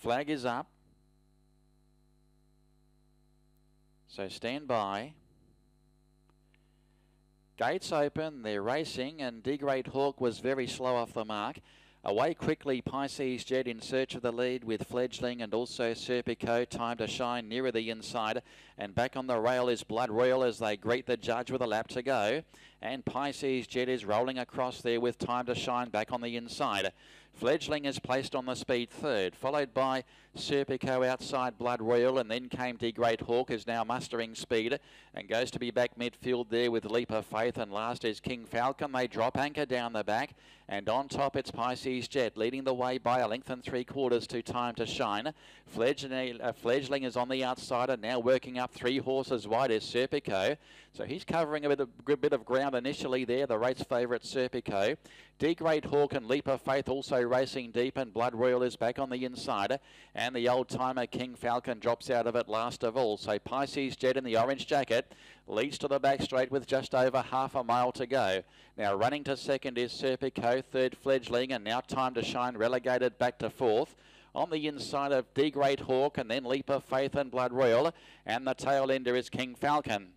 Flag is up. So stand by. Gates open, they're racing, and D Great Hawk was very slow off the mark. Away quickly, Pisces Jet in search of the lead with Fledgling and also Serpico. Time to shine nearer the inside. And back on the rail is Blood Royal as they greet the judge with a lap to go. And Pisces Jet is rolling across there with Time to Shine back on the inside. Fledgling is placed on the speed third, followed by Serpico outside Blood Royal, and then came D Great Hawk, is now mustering speed and goes to be back midfield there with Leap of Faith, and last is King Falcon. They drop anchor down the back, and on top it's Pisces Jet, leading the way by a length and three quarters to Time to Shine. Fledgling, uh, Fledgling is on the outside and now working up three horses wide is Serpico. So he's covering a bit of, a bit of ground initially there, the race favourite Serpico. D Great Hawk and Leap of Faith also racing deep, and Blood Royal is back on the inside. And the old timer King Falcon drops out of it last of all. So Pisces Jet in the orange jacket leads to the back straight with just over half a mile to go. Now running to second is Serpico, third Fledgling, and now time to shine relegated back to fourth on the inside of D Great Hawk and then Leap of Faith and Blood Royal and the tail ender is King Falcon.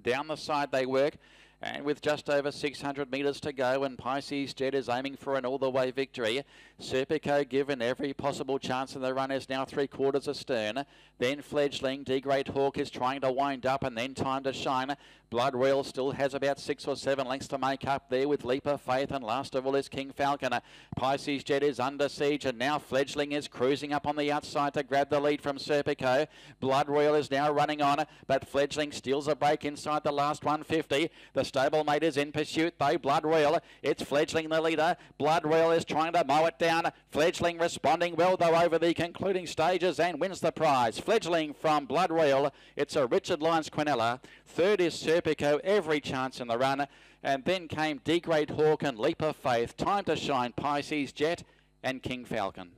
Down the side they work and with just over 600 metres to go, and Pisces Jet is aiming for an all-the-way victory. Serpico given every possible chance, and the run is now three quarters astern. Then Fledgling, D Great Hawk is trying to wind up, and then time to shine. Blood Royal still has about six or seven lengths to make up there with Leap of Faith, and last of all is King Falcon. Pisces Jet is under siege, and now Fledgling is cruising up on the outside to grab the lead from Serpico. Blood Royal is now running on, but Fledgling steals a break inside the last 150. The stablemate is in pursuit though. Blood Royal, it's Fledgling the leader. Blood Royal is trying to mow it down. Fledgling responding well though over the concluding stages and wins the prize. Fledgling from Blood Royal. It's a Richard Lyons Quinella. Third is Serpico, every chance in the run. And then came D Great Hawk and Leap of Faith. Time to shine Pisces Jet and King Falcon.